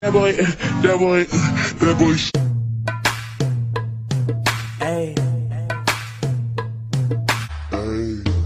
That boy, that boy, that boy. Hey. Hey.